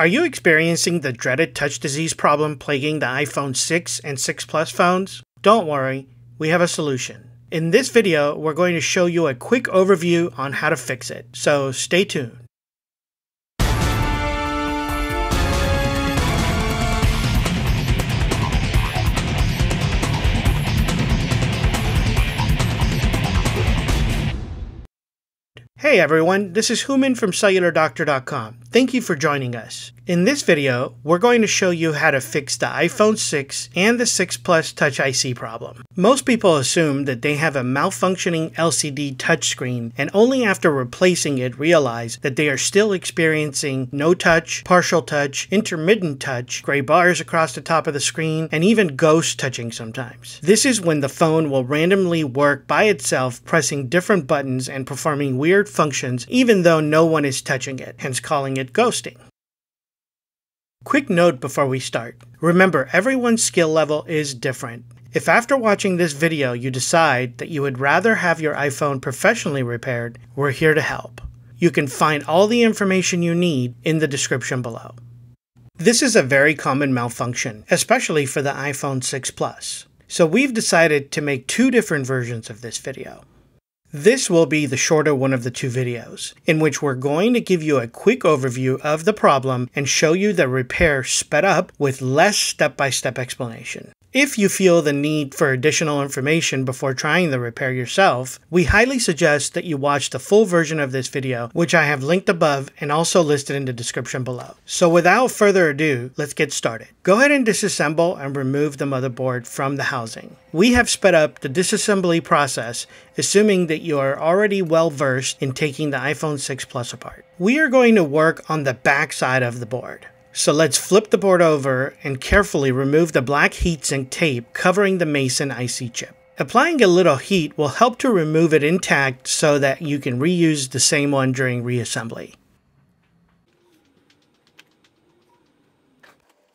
Are you experiencing the dreaded touch disease problem plaguing the iPhone 6 and 6 Plus phones? Don't worry, we have a solution. In this video, we're going to show you a quick overview on how to fix it, so stay tuned. Hey everyone, this is Hooman from CellularDoctor.com. Thank you for joining us. In this video, we're going to show you how to fix the iPhone 6 and the 6 Plus Touch IC problem. Most people assume that they have a malfunctioning LCD touchscreen and only after replacing it realize that they are still experiencing no touch, partial touch, intermittent touch, gray bars across the top of the screen, and even ghost touching sometimes. This is when the phone will randomly work by itself pressing different buttons and performing weird functions even though no one is touching it, hence calling it ghosting. Quick note before we start. Remember, everyone's skill level is different. If after watching this video you decide that you would rather have your iPhone professionally repaired, we're here to help. You can find all the information you need in the description below. This is a very common malfunction, especially for the iPhone 6 Plus. So we've decided to make two different versions of this video. This will be the shorter one of the two videos, in which we're going to give you a quick overview of the problem and show you the repair sped up with less step-by-step -step explanation. If you feel the need for additional information before trying the repair yourself, we highly suggest that you watch the full version of this video, which I have linked above and also listed in the description below. So without further ado, let's get started. Go ahead and disassemble and remove the motherboard from the housing. We have sped up the disassembly process, assuming that you are already well versed in taking the iPhone 6 Plus apart. We are going to work on the back side of the board. So let's flip the board over and carefully remove the black heatsink tape covering the Meson IC chip. Applying a little heat will help to remove it intact so that you can reuse the same one during reassembly.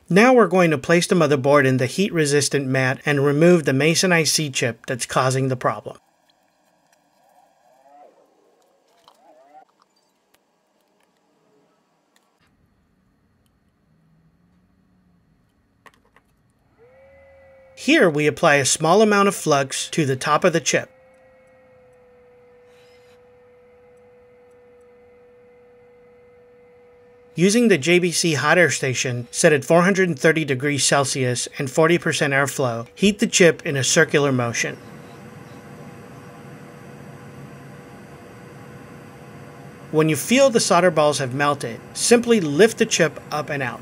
Now we're going to place the motherboard in the heat resistant mat and remove the Meson IC chip that's causing the problem. Here we apply a small amount of flux to the top of the chip. Using the JBC hot air station set at 430 degrees Celsius and 40% airflow, heat the chip in a circular motion. When you feel the solder balls have melted, simply lift the chip up and out.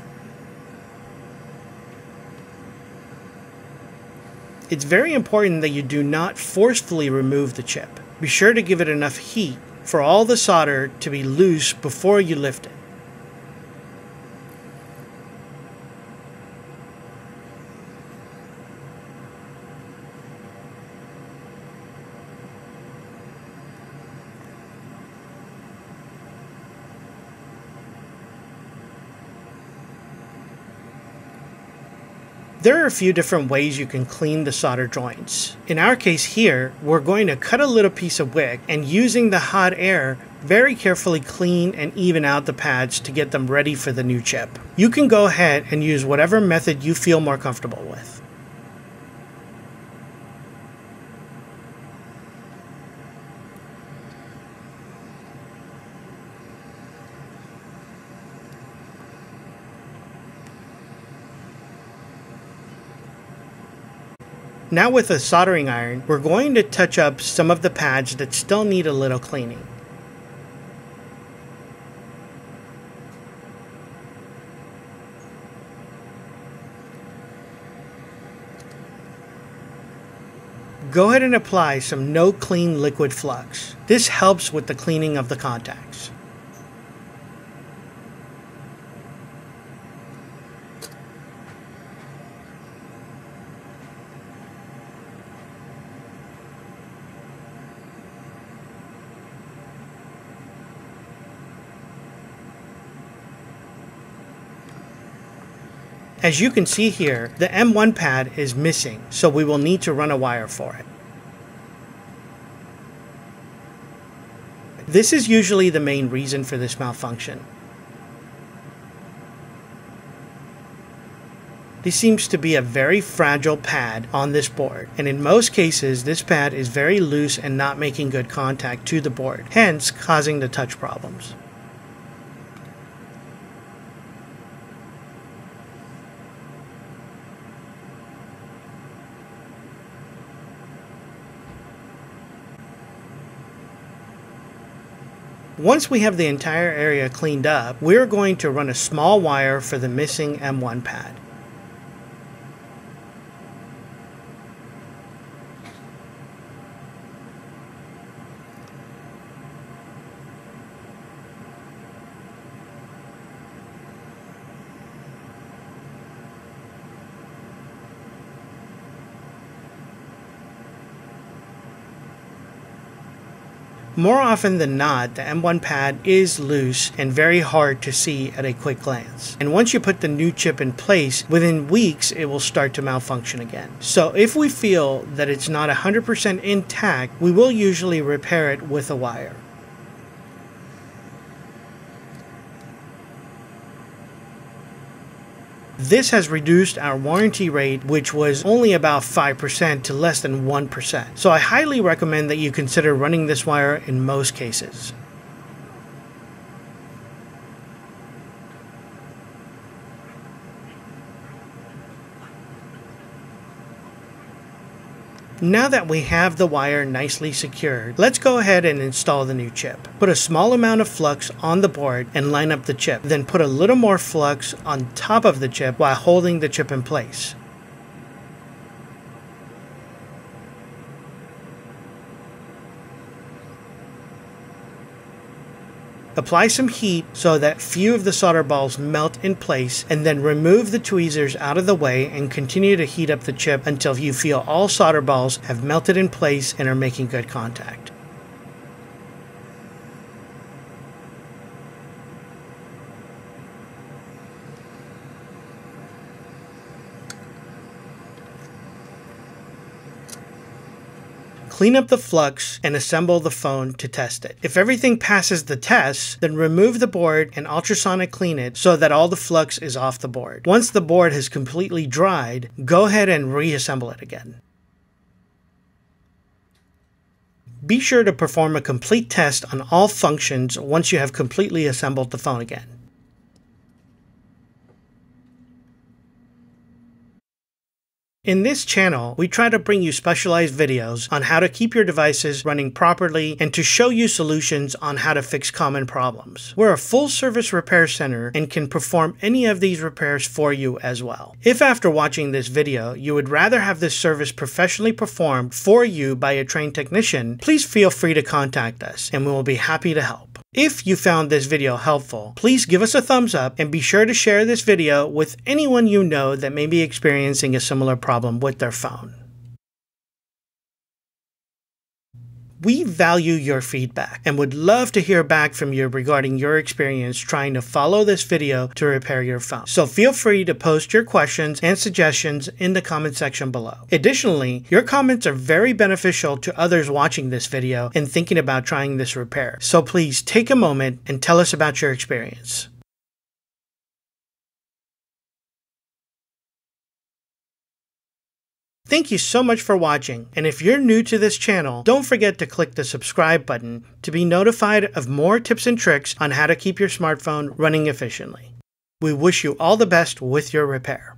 It's very important that you do not forcefully remove the chip. Be sure to give it enough heat for all the solder to be loose before you lift it. There are a few different ways you can clean the solder joints. In our case here, we're going to cut a little piece of wick and using the hot air, very carefully clean and even out the pads to get them ready for the new chip. You can go ahead and use whatever method you feel more comfortable with. Now with a soldering iron, we're going to touch up some of the pads that still need a little cleaning. Go ahead and apply some no clean liquid flux. This helps with the cleaning of the contacts. As you can see here, the M1 pad is missing, so we will need to run a wire for it. This is usually the main reason for this malfunction. This seems to be a very fragile pad on this board, and in most cases this pad is very loose and not making good contact to the board, hence causing the touch problems. Once we have the entire area cleaned up, we're going to run a small wire for the missing M1 pad. More often than not, the M1 pad is loose and very hard to see at a quick glance. And once you put the new chip in place, within weeks it will start to malfunction again. So if we feel that it's not 100% intact, we will usually repair it with a wire. This has reduced our warranty rate, which was only about 5% to less than 1%. So I highly recommend that you consider running this wire in most cases. Now that we have the wire nicely secured, let's go ahead and install the new chip. Put a small amount of flux on the board and line up the chip. Then put a little more flux on top of the chip while holding the chip in place. Apply some heat so that few of the solder balls melt in place and then remove the tweezers out of the way and continue to heat up the chip until you feel all solder balls have melted in place and are making good contact. Clean up the flux and assemble the phone to test it. If everything passes the test, then remove the board and ultrasonic clean it so that all the flux is off the board. Once the board has completely dried, go ahead and reassemble it again. Be sure to perform a complete test on all functions once you have completely assembled the phone again. In this channel, we try to bring you specialized videos on how to keep your devices running properly and to show you solutions on how to fix common problems. We're a full service repair center and can perform any of these repairs for you as well. If after watching this video, you would rather have this service professionally performed for you by a trained technician, please feel free to contact us and we will be happy to help. If you found this video helpful, please give us a thumbs up and be sure to share this video with anyone you know that may be experiencing a similar problem with their phone. We value your feedback and would love to hear back from you regarding your experience trying to follow this video to repair your phone. So feel free to post your questions and suggestions in the comment section below. Additionally, your comments are very beneficial to others watching this video and thinking about trying this repair. So please take a moment and tell us about your experience. Thank you so much for watching, and if you're new to this channel, don't forget to click the subscribe button to be notified of more tips and tricks on how to keep your smartphone running efficiently. We wish you all the best with your repair.